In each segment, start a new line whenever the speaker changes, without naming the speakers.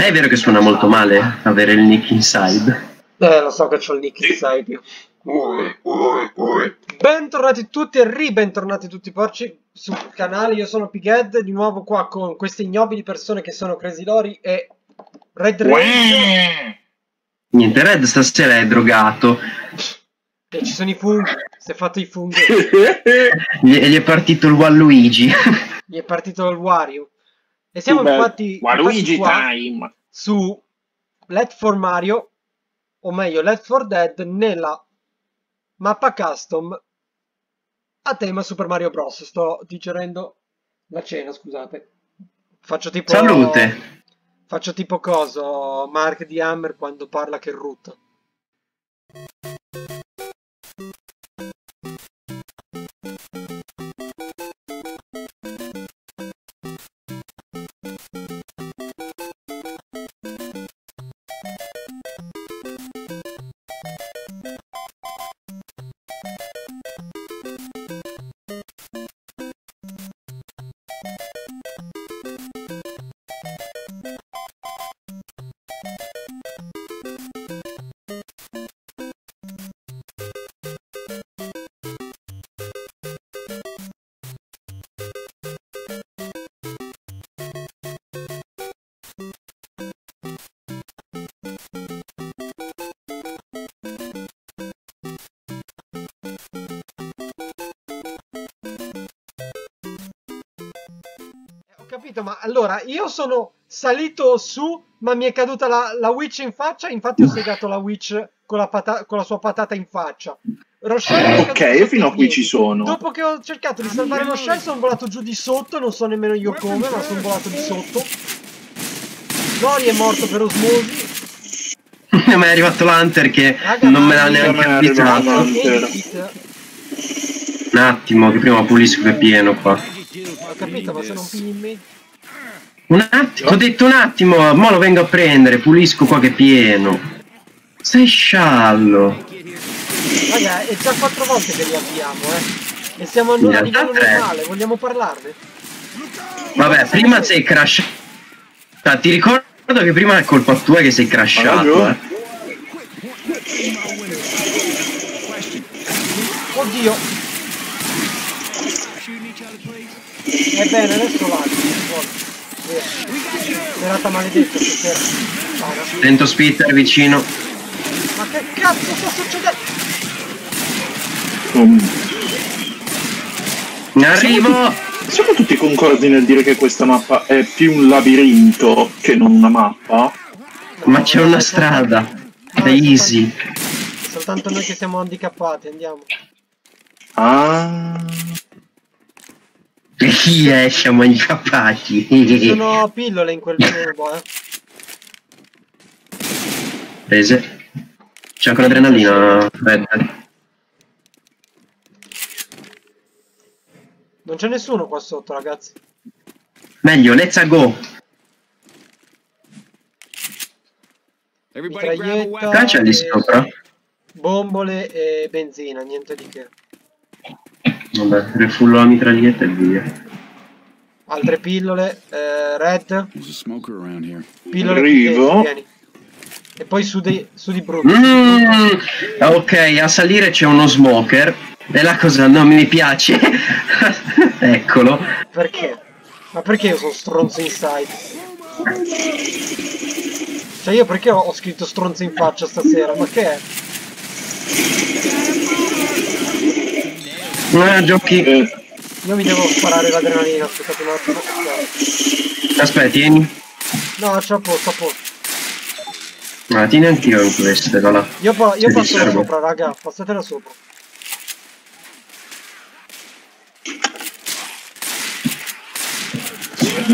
Sai, è vero che suona molto male avere il nick inside?
Eh, lo so che c'ho il nick inside io.
Ui, ui, ui.
Bentornati tutti e ribentornati tutti porci sul canale, io sono Pighead, di nuovo qua con queste ignobili persone che sono Crazy Lori e Red.
Uè.
Niente, Red stasera è drogato.
E ci sono i funghi, si è fatto i funghi,
Gli, gli è partito il Waluigi.
gli è partito il Wario. E siamo
Beh,
infatti,
Waluigi time.
su Let for Mario, o meglio Let for Dead, nella mappa custom a tema Super Mario Bros. Sto digerendo la cena, scusate. Faccio tipo...
Salute.
Faccio tipo coso, Mark di Hammer quando parla che rutta. Capito, ma allora io sono salito su, ma mi è caduta la, la witch in faccia. Infatti, ho segato la witch con la, pata- con la sua patata in faccia. Rochelle è
Ok, io fino a qui ci sono.
Dopo che ho cercato di salvare Rochelle, sono volato giù di sotto. Non so nemmeno io come, ma sono volato di sotto. Lori è morto per osmosi.
Ma è arrivato l'Hunter che
Raga,
non me l'ha neanche avvisato. Un attimo, che prima pulisco che è pieno qua.
ho capito, ma se non pigli in me.
Un attimo, ho detto un attimo, mo lo vengo a prendere, pulisco qua che è pieno. Sei sciallo.
Raga, è già quattro volte che li avviamo, eh. E siamo a
In
a livello
tre.
normale, vogliamo parlarne?
Vabbè, prima sei crashato. Ti ricordo che prima è colpa tua che sei
Ha
crashato, eh.
Oddio! Ebbene, adesso vado. Serata maledetta stasera.
Sento Spitter vicino.
Ma che cazzo sta succedendo?
Um,
Arrivo!
siamo tutti concordi nel dire che questa mappa è più un labirinto che non una mappa?
Ma c'è una strada. È easy.
Soltanto noi che siamo handicappati, andiamo.
Ah.
E chi è? Siamo incappati.
Ci sono pillole in quel tubo, eh.
Prese. C'è ancora adrenalina, Red.
Non c'è nessuno qua sotto, ragazzi.
Meglio, let's go.
Mitraglietta.
Caccia lì sopra.
Bombole e benzina, niente di che.
Vabbè, refullo la mitraglietta e via.
Altre pillole, eh, red, pillole
Arrivo.
vieni. E poi su di, su di brutto.
Mm, ok, a salire c'è uno smoker. E la cosa non mi piace. Eccolo.
Perché? Ma perché io sono stronzo inside? Cioè io perché ho, ho scritto stronzo in faccia stasera? Ma che è?
Ah, giochi.
Eh,
Io mi devo sparare l'adrenalina, aspettate un attimo.
Aspetta, tieni.
No, c'ho a posto, a posto.
Ah, tieni anch'io in queste, va là.
Io, po- io passo da sopra, raga, passate da sopra.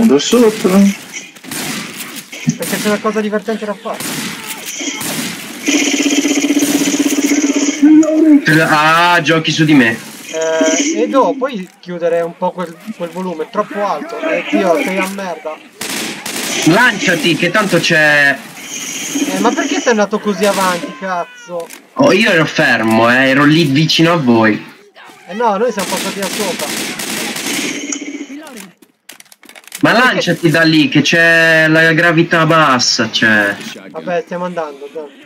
da sopra.
Perché c'è una cosa divertente da fare.
Ah, giochi su di me.
Eh, Edo, puoi chiudere un po' quel, quel volume, è troppo alto. Eh, Dio, sei a merda.
Lanciati, che tanto c'è.
Eh, ma perché sei andato così avanti, cazzo?
Oh, io ero fermo, eh, ero lì vicino a voi.
Eh no, noi siamo passati da sopra.
Ma lanciati da lì che c'è la gravità bassa, cioè.
Vabbè, stiamo andando. dai.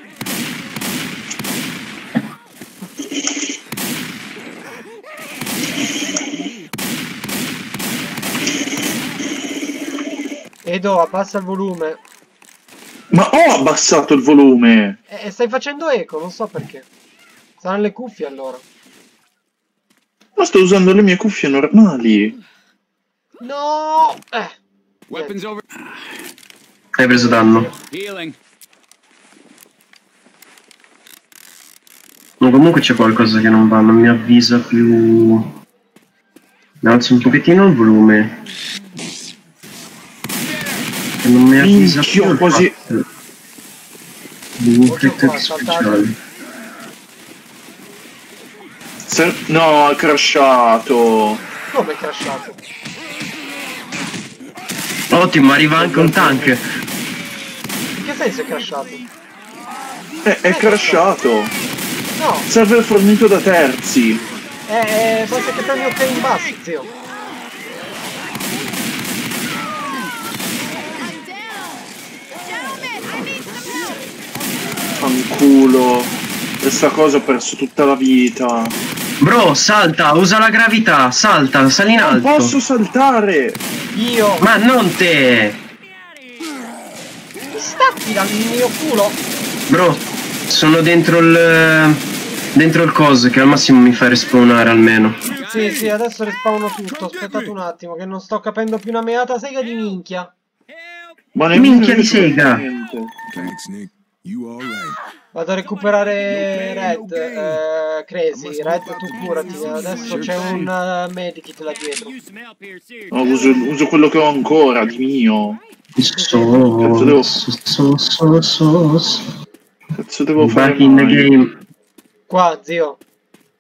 Edo, abbassa il volume.
Ma ho abbassato il volume!
E stai facendo eco, non so perché. Saranno le cuffie allora.
Ma sto usando le mie cuffie normali.
No! Eh.
Weapons over.
Hai preso danno.
Healing.
No, comunque c'è qualcosa che non va, non mi avvisa più. Alzo un pochettino il volume. Che non mi avvisa più
quasi-
qua, saltate.
speciali.
Se- No, è crashato.
Come è crashato?
Ottimo, arriva anche un tank.
In che senso è crashato?
È, è crashato.
No,
Server fornito da terzi.
Eh, basta che premi ok in basso, zio.
Fanculo. Questa cosa ho perso tutta la vita.
Bro, salta, usa la gravità, salta, sali in
Non
alto.
posso saltare!
Io!
Ma non te!
Stacchi dal mio culo!
Bro, sono dentro il... Dentro il coso che al massimo mi fa respawnare almeno.
Sì, sì, adesso respawno tutto. Aspettate un attimo, che non sto capendo più una meata sega di minchia.
Ma
Minchia di sega.
niente.
Thanks, Nick. You all right?
Vado a recuperare Red, eh, Crazy. Red, tu curati. Adesso c'è un uh, medikit là dietro.
No, uso, uso quello che ho ancora di mio.
So, so, so, so, so.
Cazzo devo fare?
Back in the game.
Qua, zio.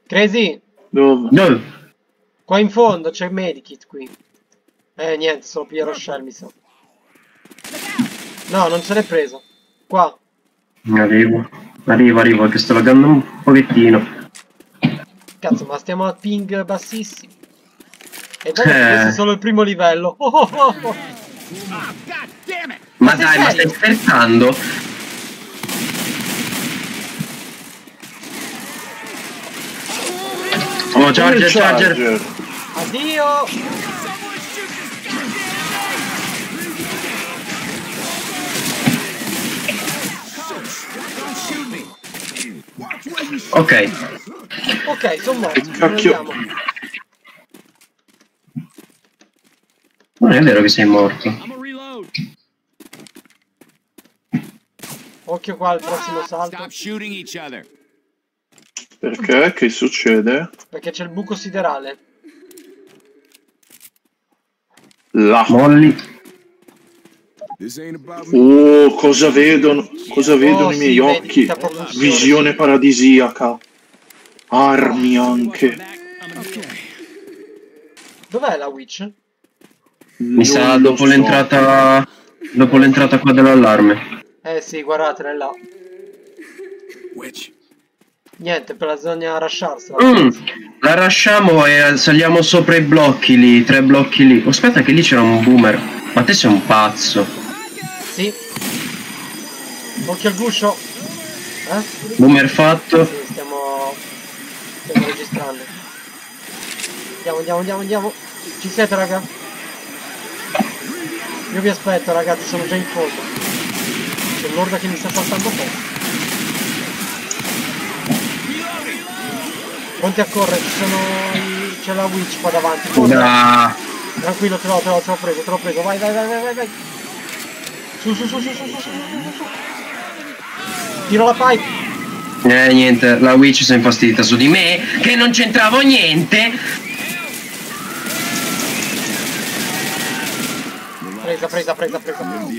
Crazy,
Dove?
No,
qua in fondo c'è il medikit qui. Eh, niente, solo Piero Shell, mi sa. No, non se l'è preso. Qua.
arrivo. Arrivo, arrivo, che sto laggando un pochettino.
Cazzo, ma stiamo a ping bassissimi. E che
Eh.
questo è solo il primo livello. Oh, oh, oh, oh.
Ma
sei
dai, ma
serio?
stai scherzando? Oh, Charger,
Il
Charger.
Addio!
Ok,
Ok, sono morto.
Cacchio.
non è vero che sei morto.
Occhio qua al prossimo salto.
Stop shooting each other.
Perché? Che succede?
Perché c'è il buco siderale.
About me.
Oh, cosa vedono? Cosa vedono
Oh,
i miei occhi? Visione paradisiaca. Armi anche.
Dov'è la witch?
Mi sa
Non lo
dopo
so.
l'entrata. Dopo l'entrata qua dell'allarme.
Eh sì, guardatela è là.
Witch.
Niente, per la zona rasciarsela.
Mm, la rasciamo e saliamo sopra i blocchi lì, tre blocchi lì. Aspetta che lì c'era un boomer. Ma te sei un pazzo.
Sì. Occhio al guscio. Eh?
Boomer fatto.
Sì, stiamo... Stiamo registrando. Andiamo, andiamo, andiamo, andiamo. Ci siete, raga? Io vi aspetto, ragazzi, sono già in fondo. C'è l'orda che mi sta saltando fuori. Quanti a correre? Ci sono... c'è la witch qua davanti. Corre.
No.
Tranquillo, te l'ho, te l'ho, te l'ho preso, te l'ho preso. Vai, vai, vai, vai, vai. Su, su, su, su, su, su, su, su. Tiro la pipe.
Eh, niente, la witch si è infastidita su di me, che non c'entravo niente.
Presa, presa, presa, presa. presa.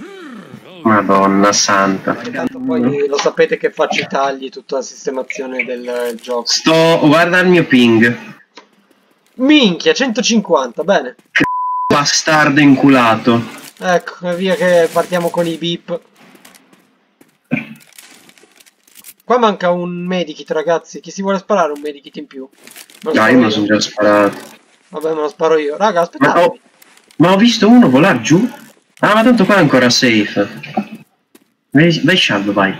Madonna santa.
Tanto poi lo sapete che faccio i tagli, tutta la sistemazione del gioco.
Sto... guarda il mio ping.
Minchia, 150, bene.
Bastardo inculato.
Ecco, via che partiamo con i beep. Qua manca un medikit, ragazzi. Chi si vuole sparare un medikit in più? Lo
Dai,
io.
sono già sparato.
Vabbè, me lo sparo io. Raga,
Ma
aspettate.
ho, ma ho visto uno volare giù. Ah, ma tanto qua è ancora safe. Vai, vai sciallo, vai.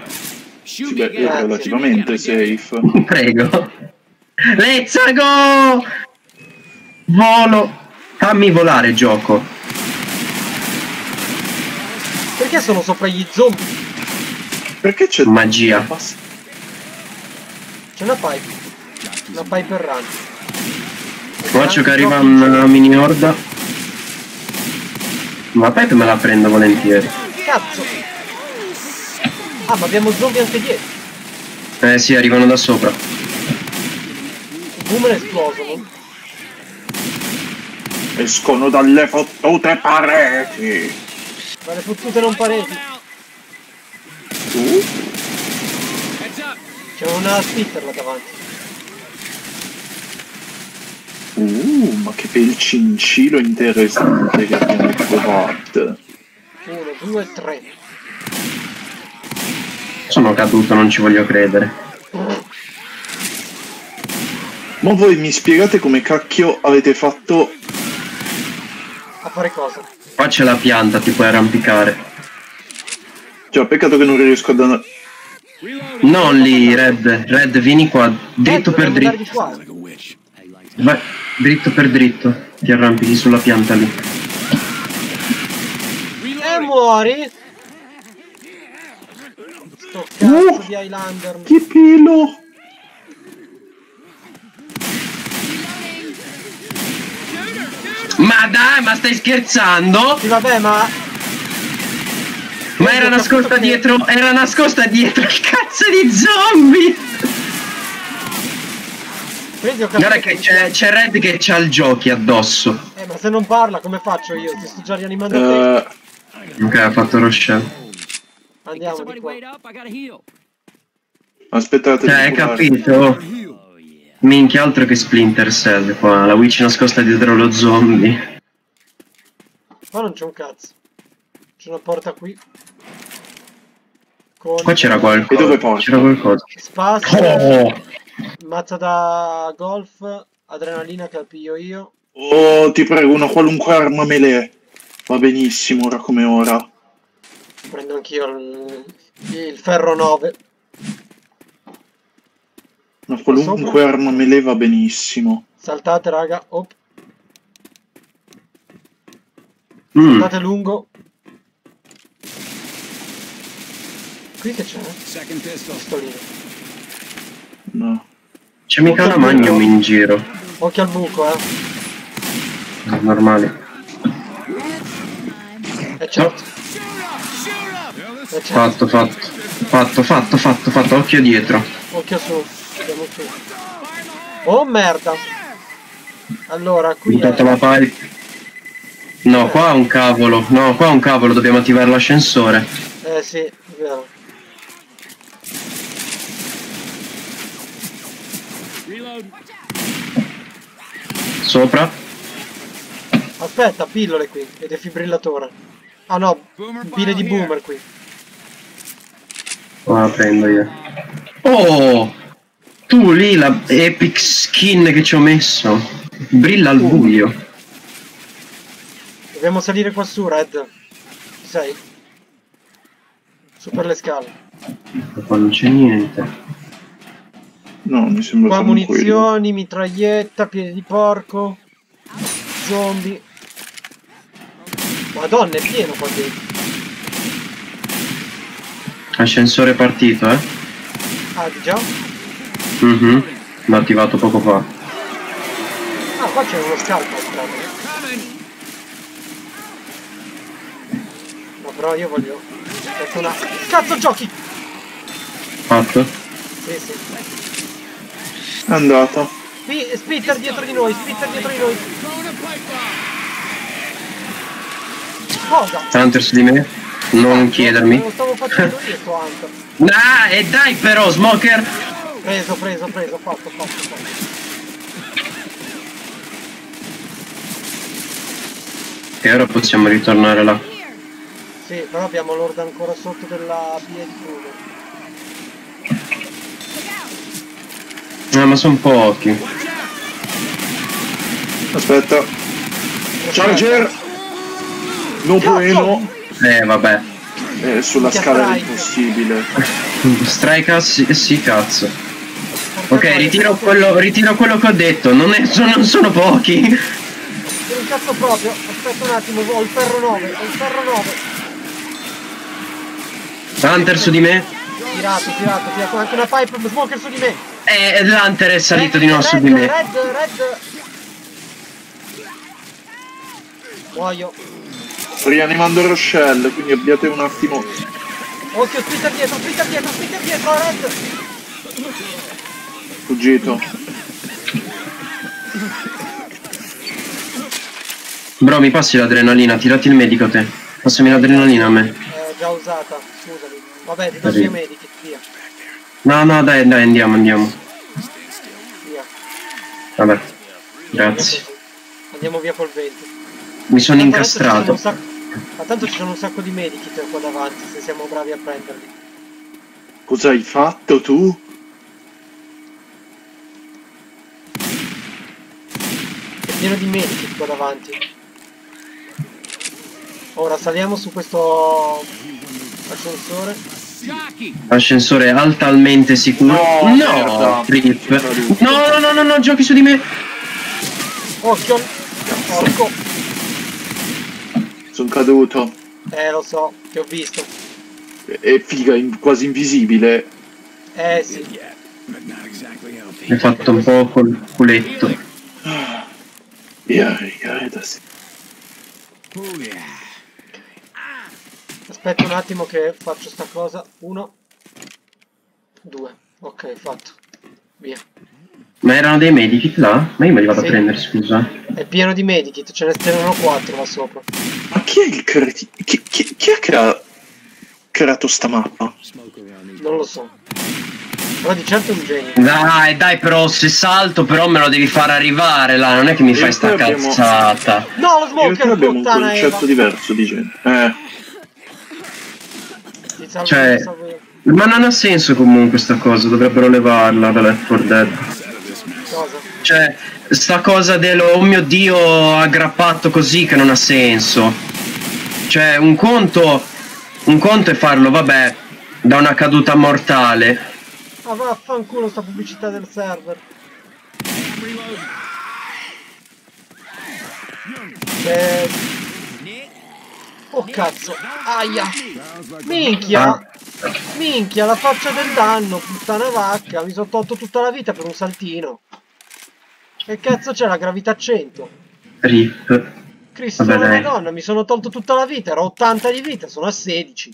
Sì, beh, è relativamente safe.
Prego. Let's go! Volo. Fammi volare, gioco.
Perché sono sopra gli zombie?
Perché c'è...
Magia.
C'è una pipe. Una pipe errante.
Faccio che arriva una mini orda. Ma Pepe me la prendo volentieri.
Cazzo! Ah, ma abbiamo zombie anche dietro.
Eh sì, arrivano da sopra.
Il boom è esploso, no?
Escono dalle fottute pareti.
Dalle fottute non pareti.
Uh.
C'è una spitter là davanti.
Uh, ma che bel cincilo interessante che abbiamo trovato.
Uno, due, tre.
Sono caduto, non ci voglio credere.
Ma voi mi spiegate come cacchio avete fatto...
A fare cosa?
Qua c'è la pianta, ti puoi arrampicare.
Cioè, peccato che non riesco ad andare...
Non lì, Red. Red, vieni qua. Dritto
Eh,
per dritto. Vai, dritto per dritto. Ti arrampichi sulla pianta lì.
E muori! Sto cazzo
Uh!
di Highlander.
Che pelo!
Ma dai, ma stai scherzando?
Sì, vabbè, ma
Ma era nascosta
capito che-
dietro, era nascosta dietro il cazzo di zombie!
Ho capito
Guarda che c'è, c'è Red che c'ha il giochi addosso.
Eh, ma se non parla, come faccio io? Ti sto già rianimando te.
Eh,
Ok, ha fatto Rochelle.
Andiamo di qua.
aspettate
Cioè, hai capito? Minchia altro che Splinter Cell qua, la witch nascosta dietro lo zombie.
Qua non c'è un cazzo. C'è una porta qui. Con
Qua c'era qualcosa.
E dove porta?
C'era qualcosa.
spazio,
Oh!
Mazza da golf, adrenalina che piglio io.
Oh, ti prego, una qualunque arma melee. Va benissimo, ora come ora.
Prendo anch'io il, il ferro 9.
Una qualunque arma melee va benissimo.
Saltate, raga. Op,
Mm.
saltate lungo. Qui che c'è? Pistolino.
No.
C'è mica una magnum in giro.
Occhio al buco, eh.
Normale.
Eh certo. Eh certo.
Fatto, fatto. Fatto, fatto, fatto, fatto. Occhio dietro.
Occhio su. Andiamo su. Oh merda. Allora, qui
Buttato
è...
la pipe. No, qua è un cavolo. No, qua è un cavolo. Dobbiamo attivare l'ascensore.
Eh sì, è vero.
Sopra.
Aspetta, pillole qui e defibrillatore. Ah no, pile di boomer qui.
Qua la prendo io. Oh! Tu lì la epic skin che ci ho messo. Brilla al buio.
Dobbiamo salire qua su, Red. Ci sei? Su per le scale.
Qua non c'è niente.
No, mi sembra
Qua
tranquillo.
munizioni, mitraglietta, piedi di porco. Zombie. Madonna, è pieno qua dentro.
Ascensore partito, eh?
Ah, di già?
Mhm. L'ho attivato poco fa.
Ah, qua c'è uno scalpo strano. No, però io voglio... Aspetta una... Cazzo, giochi!
Fatto?
Sì, sì.
È andato.
Sp Spitzer dietro di noi, spitter dietro di noi. Cosa?
Hunter su di me? Non eh, chiedermi.
Non stavo facendo io Hunter.
Ah, e dai però, Smoker!
Preso, preso, preso, fatto, fatto, fatto.
E ora possiamo ritornare là.
Sì, però abbiamo l'orda ancora sotto della BS1.
Eh, ma sono pochi.
Aspetta. Charger! No bueno.
Eh, vabbè.
Eh, sulla scala
strike.
dell'impossibile.
Strike sì, sì, cazzo. Ok, ritiro quello, ritiro quello che ho detto, non, è, sono, non sono pochi.
Non cazzo proprio, aspetta un attimo, ho il ferro 9, ho il ferro 9.
Hunter su di me?
Tirato, tirato, tirato, anche una pipe smoker su di me.
E l'Hunter è salito di nuovo su
red,
di me.
Red, red. Muoio.
Rianimando Rochelle, quindi abbiate un attimo.
Occhio, spitter dietro, spitter dietro, spitter dietro, red.
Fuggito.
Bro, mi passi l'adrenalina, tirati il medico te. Passami l'adrenalina a me.
Eh, già usata, scusami. Vabbè, ti
Sì.
via medikit, via,
No, no, dai, dai, andiamo, andiamo. Vabbè.
Andiamo
Grazie.
Andiamo via col vento.
Mi sono incastrato.
sacco- Ma tanto ci sono un sacco di medikit qua davanti, se siamo bravi a prenderli.
Cosa hai fatto tu?
È pieno di medikit qua davanti. Ora saliamo su questo ascensore.
Ascensore altamente sicuro.
No,
No. Trip. No, no, no, no, no, giochi su di me.
Occhio! Porco!
Sono caduto.
Eh, lo so, ti ho visto.
È figa, in- quasi invisibile.
Eh sì.
Mi hai fatto un po' col culetto.
Yeah, yeah, that's-
Oh yeah.
Aspetta un attimo che faccio sta cosa. Uno. Due. Ok, fatto. Via.
Ma erano dei medikit là? Ma io me li vado
Sì.
a prendere, scusa.
È pieno di medikit, ce ne stanno quattro là sopra.
Ma chi è il cretino? Chi, chi, chi è che ha creato sta mappa?
Non lo so. Però di certo è un genio.
Dai, dai, però se salto però me lo devi far arrivare là, non è che mi fai
Io
sta
poi abbiamo-
cazzata.
No, lo smoker,
abbiamo un
puttana Eva.
concetto diverso di gente. Eh,
Salvo,
Cioè-
io.
Ma non ha senso comunque sta cosa, dovrebbero levarla da Left 4 Dead.
Cosa?
Cioè, sta cosa del oh mio dio aggrappato così che non ha senso. Cioè, un conto. Un conto è farlo, vabbè, da una caduta mortale.
Ah, vaffanculo sta pubblicità del server. Eh... Oh cazzo. Aia. Minchia.
Ah.
Minchia, la faccia del danno, puttana vacca. Mi sono tolto tutta la vita per un saltino. Che cazzo c'è la gravità 100?
Rip.
Cristo
Vabbè, dai.
madonna, mi sono tolto tutta la vita, ero 80 di vita, sono a 16.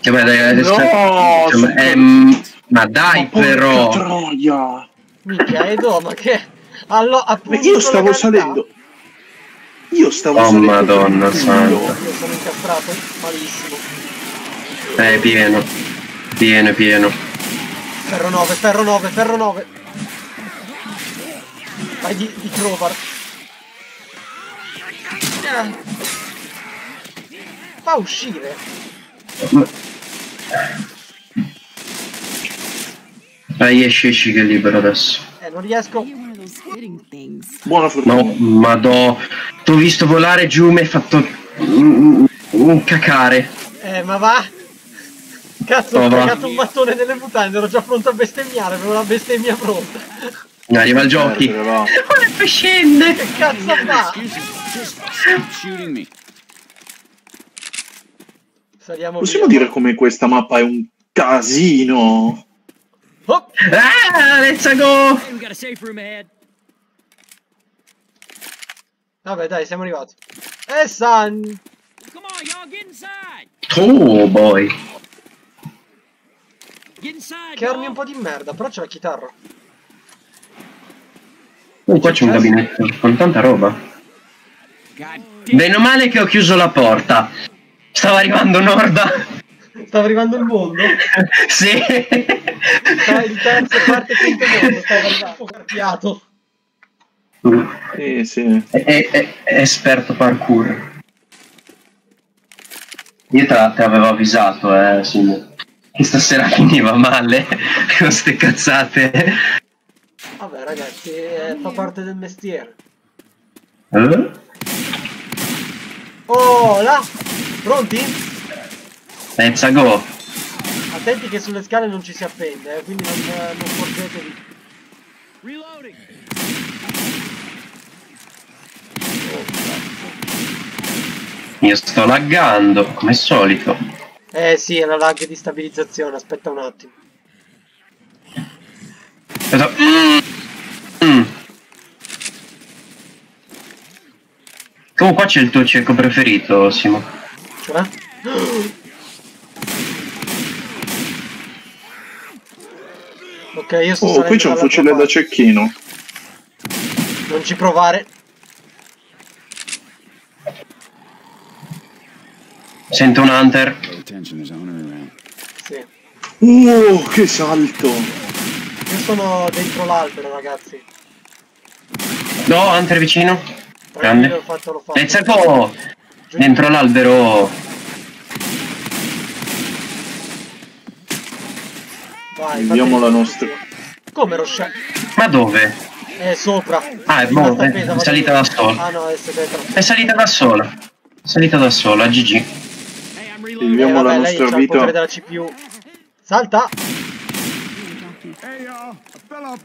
Che vabbè, dai,
No,
aspetta. Cioè, ehm, ma dai
ma
però.
troia!
Minchia, Edo, ma che... Allo,
Ma
appunto
io stavo salendo. Io stavo
Oh. Madonna santa.
Io sono incastrato malissimo.
Eh, pieno. Pieno, pieno.
Ferro 9, ferro 9, ferro 9. Vai di, di crowbar. Ah. Fa uscire.
Dai, esci, esci che è libero adesso.
Eh, non riesco.
Buona fortuna.
No, madò. T'ho visto volare giù, mi hai fatto mm, un cacare.
Eh, ma va. Cazzo, ho
Oh,
cagato un mattone nelle mutande, ero già pronto a bestemmiare, avevo la bestemmia pronta.
Arriva il giochi.
Eh, va.
Come scende?
Che cazzo fa? Saliamo
Possiamo
via.
dire come questa mappa è un casino?
Oh,
Ah, let's go!
Hey, we got a safe room ahead.
Vabbè, dai, siamo arrivati. Eh, San.
Come on, y'all, get inside.
Oh boy.
Get inside.
Che armi un po' di merda, però c'è la chitarra.
Oh, qua c'è un gabinetto con tanta roba.
God
Bene o male che ho chiuso la porta. Stava arrivando Norda.
Stava arrivando il mondo.
sì.
Stava il terzo, quarto e quinto mondo. Stava arrivando. Carpiato.
Sì, sì.
È, è- è- è esperto parkour. Io te, te avevo avvisato, eh, Simone. Che stasera finiva male con ste cazzate.
Vabbè, ragazzi, eh, fa parte del mestiere.
Eh?
Oh, là! Pronti?
Let's go.
Attenti che sulle scale non ci si appende, eh, quindi non, eh, non sporgetevi.
reloading.
Io sto laggando, come al solito.
Eh sì, è la lag di stabilizzazione, aspetta un attimo.
Aspetta. Mm. Mm. Oh, qua c'è il tuo cieco preferito, Simo.
Cioè? Ok, io sto
Oh, qui c'è un fucile da cecchino.
Non ci provare.
Sento un hunter.
Sì.
Oh, che salto!
Io sono dentro l'albero, ragazzi.
No, hunter vicino. Grande.
l'ho fatto, l'ho fatto.
Let's go. Dentro l'albero.
Vai, fate-
la nostra.
Come Rochelle?
Ma dove?
È sopra.
Ah, è buono, è
vado
salita da sola.
Ah no, è.
È salita da sola. È salita da sola, GG.
Reloading.
Eh,
la
vabbè, lei
nostra vita.
della CPU. Salta!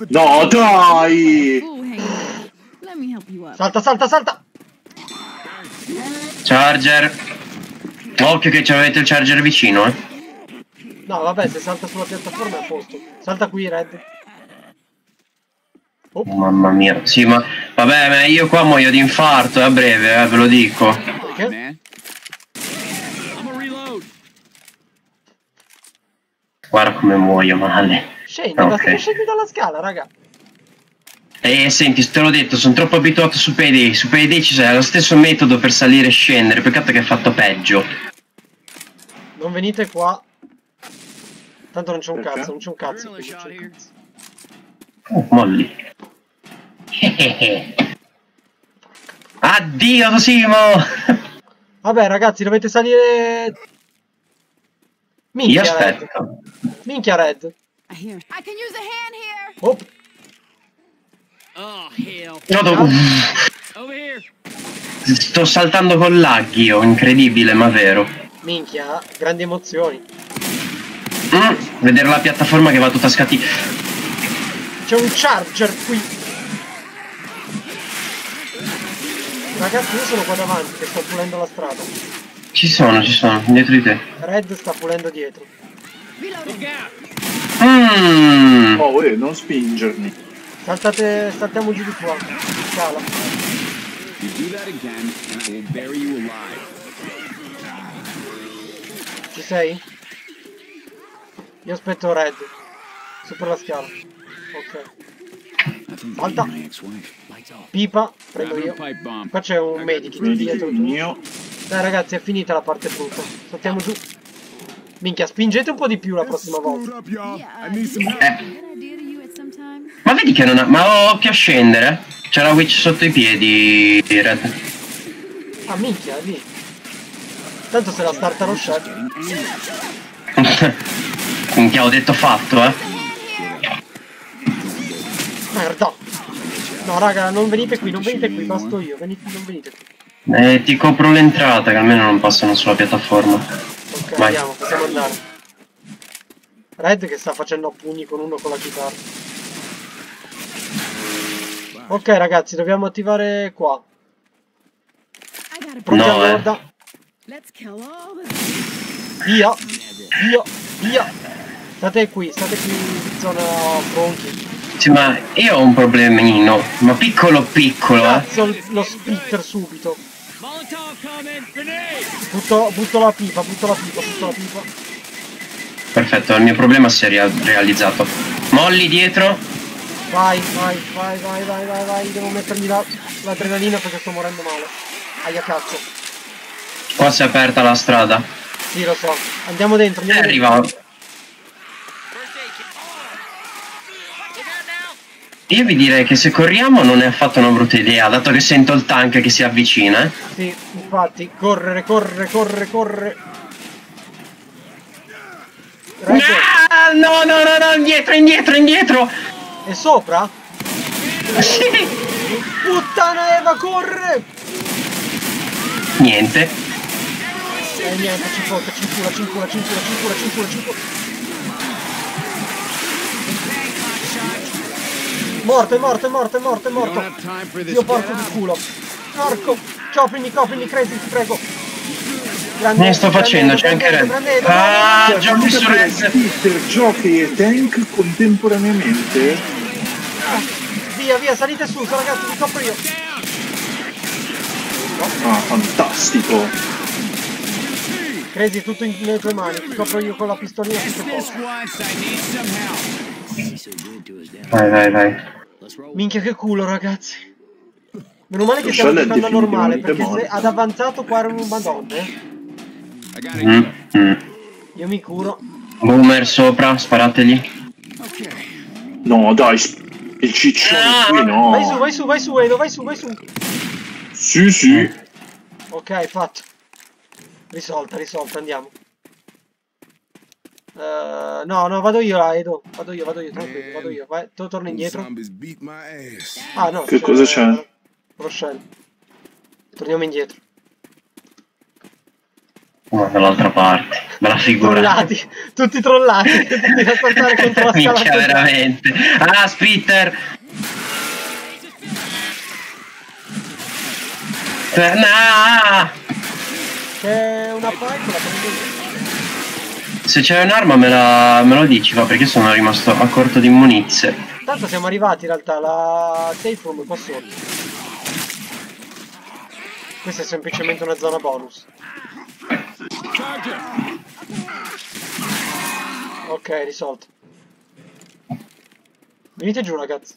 No, dai!
Salta, salta, salta!
Charger. Occhio che avete il charger vicino, eh.
No, vabbè, se salta sulla piattaforma è a posto. Salta qui, Red. Oh,
Mamma mia. Sì, ma vabbè, ma io qua muoio di infarto, eh, a breve, eh, ve lo dico.
perché?
Man. I'm a reload.
Guarda come muoio male.
Scendi,
Ok.
basta che scendi dalla scala, raga.
E senti, te l'ho detto, sono troppo abituato su Payday. Su Payday ci sarà lo stesso metodo per salire e scendere. Peccato che è fatto peggio.
Non venite qua. Tanto non c'è un
Perché?
cazzo, non c'è un cazzo. Qui, c'è un cazzo.
Oh, molli. Addio, Simo!
Vabbè, ragazzi, dovete salire.
Io
Minchia, Red.
aspetto.
Minchia, Red.
I hear. I can use a hand here.
Oh,
Oh, hell.
No,
here.
Sto saltando con lag io, incredibile ma vero.
minchia, grandi emozioni.
Mm, vedere la piattaforma che va tutta scatti.
C'è un charger qui. Ragazzi, io sono qua davanti che sto pulendo la strada.
Ci sono, ci sono, dietro di te.
Red sta pulendo dietro.
Mmm.
Oh, eh, non spingermi.
Saltate, saltiamo giù di qua. Scala. Ci sei? Io aspetto Red. Su per la scala. Ok. Salta. Pipa, prendo io. Qua c'è un medikit
Vedi
dietro.
il
tu.
mio.
Dai ragazzi, è finita la parte brutta. Saltiamo giù. Minchia, spingete un po' di più la prossima volta.
Eh, ma vedi che non ha. Ma ho occhio a scendere. C'è la witch sotto i piedi, Red.
Ah, minchia, lì. Tanto se la starta lo chef.
Minchia, ho detto fatto, eh.
Merda. No, raga, non venite qui, non venite qui, basto io. Venite, non venite qui.
Eh, ti copro l'entrata, che almeno non passano sulla piattaforma.
Ok,
Vai.
andiamo, possiamo andare. Red che sta facendo a pugni con uno con la chitarra. Ok ragazzi, dobbiamo attivare qua. Pronti
No, eh.
all'orda? Via! Via! Via! State qui, state qui in zona fronti.
Sì, ma io ho un problemino. Ma piccolo piccolo, eh.
Cazzo, l- lo splitter subito. Butto, butto la pipa, butto la pipa, butto la pipa.
Perfetto, il mio problema si è rea- realizzato. Molly dietro.
Vai, vai, vai, vai, vai, vai, vai. Devo mettermi la- l'adrenalina perché sto morendo male. Aia cazzo.
Qua si è aperta la strada.
Sì, lo so. Andiamo dentro, andiamo dentro.
arriva. Io vi direi che se corriamo non è affatto una brutta idea, dato che sento il tank che si avvicina. eh.
Sì, infatti. Correre, correre, correre, correre.
Ah, no, no, no, no, indietro, indietro, indietro.
è sopra?
Sì.
Puttana Eva, corre!
Niente.
E niente, ci fotte, ci incula, ci incula, ci incula, ci incula, ci incula, ci incula. Morto, è morto, è morto, è morto, è morto. Dio porco di culo. Porco. Coprimi, coprimi, crazy, ti prego. Grande,
Ne sto facendo, c'è anche Red. Ah,
grande.
giochi su Red.
Spitter, giochi e tank contemporaneamente?
Via, via, salite su, ragazzi, vi copro io.
Ah, fantastico.
Crazy, tutto in- nelle tue mani, ti copro io con la pistolina tutto
Vai, vai, vai.
Minchia che culo, ragazzi. Meno male che stiamo giocando a normale, perché se ad avanzato qua erano un madonna. eh.
Mm, mm.
Io mi curo.
Boomer sopra, sparategli.
Okay.
No, dai, il ciccione
Ah,
qui no.
Vai su, vai su, vai su, Edo, vai su, vai su.
Sì, sì.
Ok, fatto. Risolta, risolta, andiamo. Eh, no, no, vado io, là, Edo. Vado io, vado io, tranquillo, vado io. Vai, tu torna indietro. Ah, no.
Che cosa c'è?
Rochelle. Torniamo indietro.
No, dall'altra parte. Bella figura.
Trollati, tutti trollati. tutti da saltare contro la scala.
Minchia, veramente. Ah, Spitter. Eh, no!
C'è una la prendo
Se c'è un'arma me, la, me lo dici, va, perché sono rimasto a corto di munizie.
Tanto siamo arrivati in realtà, la safe room qua sotto. Questa è semplicemente una zona bonus. Ok, risolto. Venite giù ragazzi.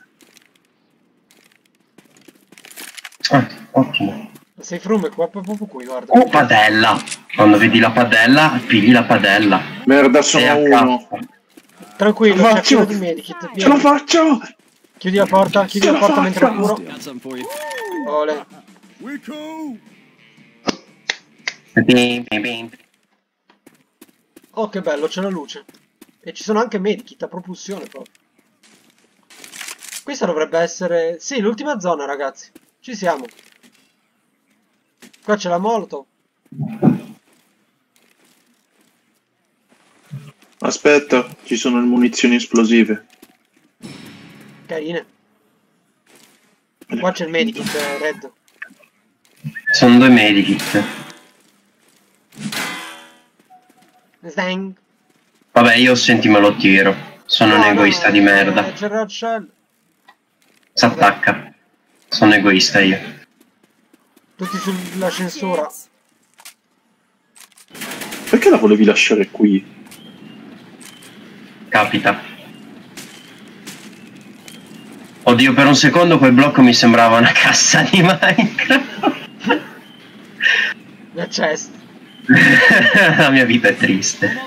Ah, ottimo.
Room è qua proprio qui, guarda.
Oh, padella. Quando vedi la padella, pigli la padella.
Merda, sono
a
uno.
Tranquillo, c'è
faccio!
quello di medikit.
Ce la faccio!
Chiudi la porta, chiudi la
la
porta mentre curo. Ole. Oh che bello, c'è la luce. E ci sono anche medikit a propulsione proprio. Questa dovrebbe essere... Sì, l'ultima zona ragazzi. Ci siamo. Qua c'è la molotov.
Aspetta, ci sono le munizioni esplosive.
Carine. Qua c'è il medikit eh, red.
Sono due medikit.
Zang.
Vabbè, io senti me lo tiro. Sono un
No, no,
egoista di
eh,
merda.
C'è il Rothschild.
S'attacca. Sono egoista io.
Tutti sulla censura.
Perché la volevi lasciare qui?
Capita. Oddio, per un secondo quel blocco mi sembrava una cassa di Minecraft.
La chest.
La mia vita è triste.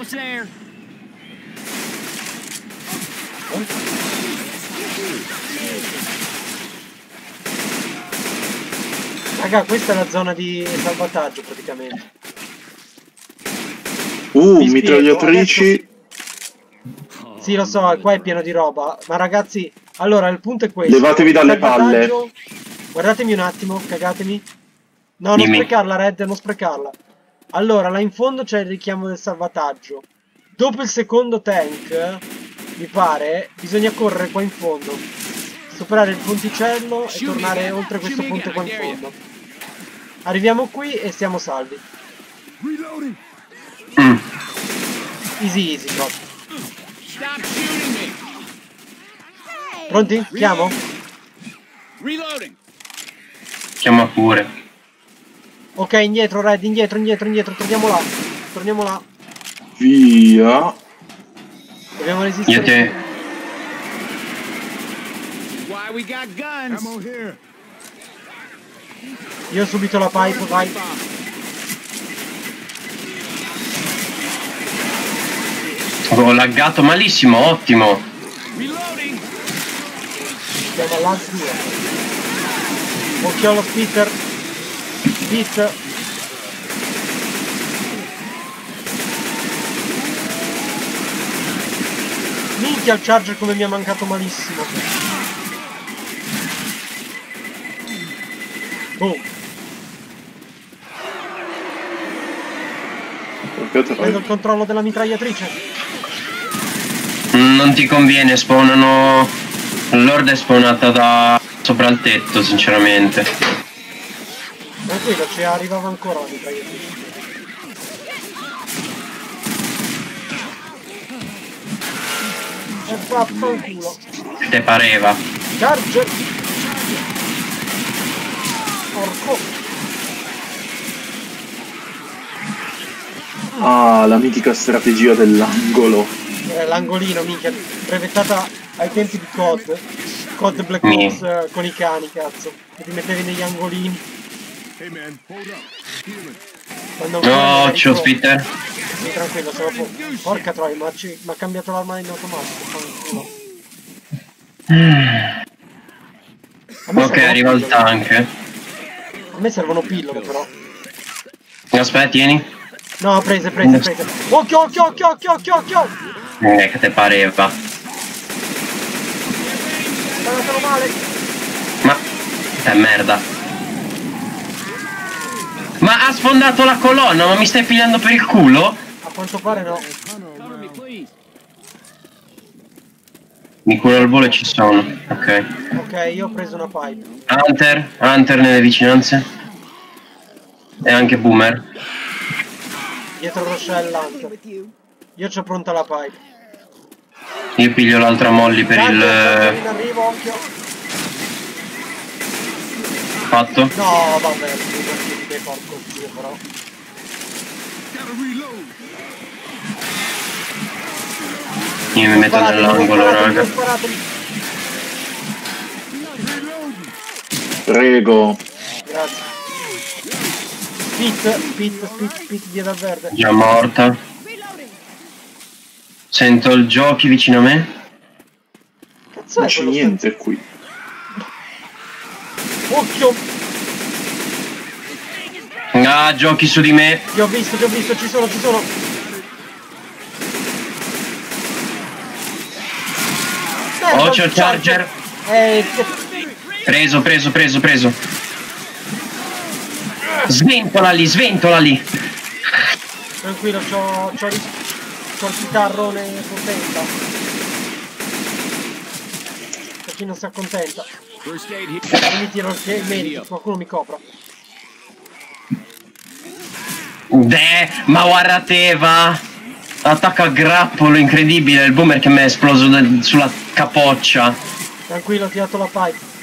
Raga, questa è la zona di salvataggio praticamente.
Uh,
spiego,
mitragliatrici.
Sì, lo so, qua è pieno di roba. Ma ragazzi, allora il punto è questo.
Levatevi dalle
salvataggio- Guardatemi un attimo, cagatemi. No, non
Dimmi.
sprecarla, Red, non sprecarla. Allora, là in fondo c'è il richiamo del salvataggio. Dopo il secondo tank, mi pare, bisogna correre qua in fondo. Superare il ponticello e tornare oltre questo ponte qua in fondo. Arriviamo qui e siamo salvi.
Reloading.
Mm.
Easy easy proprio.
Stop shooting me.
Pronti? Chiamo?
Reloading.
Chiama pure.
Ok, indietro, Red, indietro, indietro, indietro, torniamo là. Torniamo là.
Via.
Dobbiamo
Io
resistere.
te.
we got guns.
Io ho subito la pipe, vai.
Ho laggato malissimo, ottimo.
Siamo all'Az 2. Occhio allo spitter. Spit. Minchia il charger come mi è mancato malissimo. Boom. Prendo il controllo della mitragliatrice.
Non ti conviene, spawnano... L'orda è spawnata da sopra il tetto, sinceramente.
Tranquillo, ci arrivava ancora la mitragliatrice. E vaffanculo.
Te pareva.
Charge! Porco!
Ah, la mitica strategia dell'angolo.
Eh, l'angolino, minchia, brevettata ai tempi di COD. COD Black. Ops eh, con i cani, cazzo. Che ti mettevi negli angolini.
Hey man, hold up. Healing.
Quando
No,
pro.
spitter.
Sì, tranquillo, sono po- Porca troia, ma ci- ma ha cambiato l'arma in automatico. me
Ok, arriva il tank.
A me servono pillole però.
Aspetta, tieni.
No, prese, prese, prese. Occhio, occhio, occhio, occhio, occhio, occhio!
Eh, che te pareva.
Male!
Ma... È merda. Ma ha sfondato la colonna, ma mi stai pigliando per il culo?
A quanto pare no.
Mi curo al volo e ci sono. Ok.
Ok, io ho preso una pipe.
Hunter, Hunter nelle vicinanze. E anche Boomer.
Dietro Rochelle Hunter. Io c'ho pronta la pipe.
Io piglio l'altra Molly per
Charger,
il... eh,
in arrivo, occhio.
fatto.
No, vabbè, che porco zio però.
Io mi metto nell'angolo, raga.
Prego.
Grazie. Spit, spit, spit, spit, via dal verde.
Già morta. Sento il giochi vicino a me.
Cazzo
Non c'è
quello
niente qui.
sta- Occhio!
Ah, giochi su di me.
Ti ho visto, ti ho visto, ci sono, ci sono. Merda,
Oh, c'è il charger.
Eh, che...
Preso, preso, preso, preso. Sventola lì, sventola lì.
Tranquillo, c'ho, c'ho, c'ho il chitarrone contenta. Per chi non si accontenta. Mi tiro il il medico, qualcuno mi copra.
Deh, ma guarda te, va. Attacco a grappolo, incredibile. Il boomer che mi è esploso sulla capoccia.
Tranquillo, ho tirato la pipe.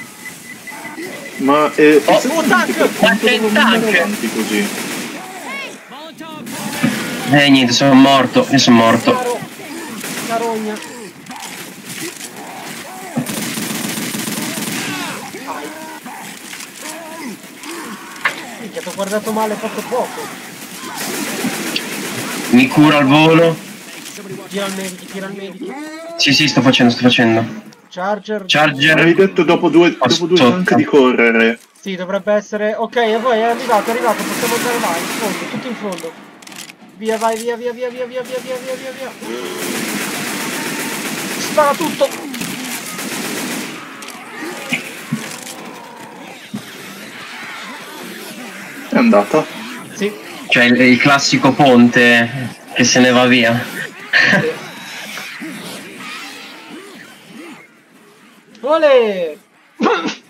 Ma eh,
Oh,
un tank!
quanto
tank!
avanti così.
Eh, niente, sono morto. Io sono morto.
Caro, carogna. Minchia, ti ho guardato male fatto poco.
Mi curo al volo.
Tira il medico, tira il medico.
Sì, sì, sto facendo, sto facendo.
Charger.
Mi
Charger.
avevi detto dopo due, dopo due tank di correre.
Sì, dovrebbe essere... Ok, e poi è arrivato, è arrivato, possiamo andare là, in fondo, tutto in fondo. Via, vai, via, via, via, via, via, via, via, via, via, via. Spara tutto!
È andata.
Sì,
Cioè il, il classico ponte che se ne va via.
Ole!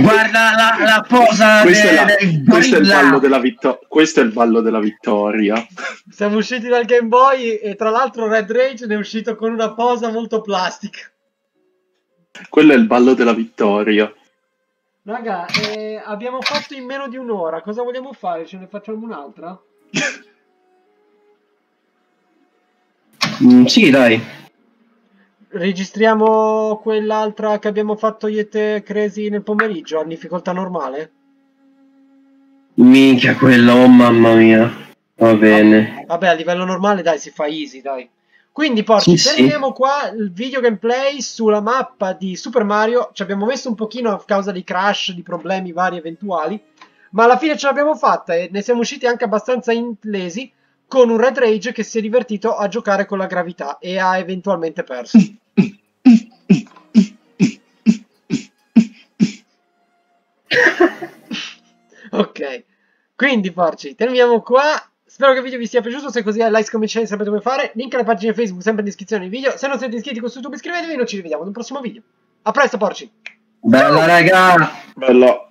Guarda la, la posa
Questo è,
de-
la-
del
questo è il
gorilla.
ballo della vittoria. Questo è il ballo della vittoria.
Siamo usciti dal Game Boy e tra l'altro Red Rage ne è uscito con una posa molto plastica.
Quello è il ballo della vittoria.
Raga, eh, abbiamo fatto in meno di un'ora, cosa vogliamo fare? Ce ne facciamo un'altra?
Mm, sì, dai.
Registriamo quell'altra che abbiamo fatto io e te, Crazy, nel pomeriggio, a difficoltà normale?
Minchia quello, oh mamma mia. Va bene.
Vabbè, a livello normale, dai, si fa easy, dai. Quindi, porci,
Sì, sì.
terminiamo qua il video gameplay sulla mappa di Super Mario. Ci abbiamo messo un pochino a causa di crash, di problemi vari eventuali, ma alla fine ce l'abbiamo fatta e ne siamo usciti anche abbastanza inglesi con un Red Rage che si è divertito a giocare con la gravità e ha eventualmente perso. ok, quindi porci, terminiamo qua. Spero che il video vi sia piaciuto, se così è like, comment, share, sapete come fare. Link alla pagina Facebook sempre in descrizione del video. Se non siete iscritti con su YouTube iscrivetevi e noi ci rivediamo in un prossimo video. A presto porci!
Bella raga!
Bella.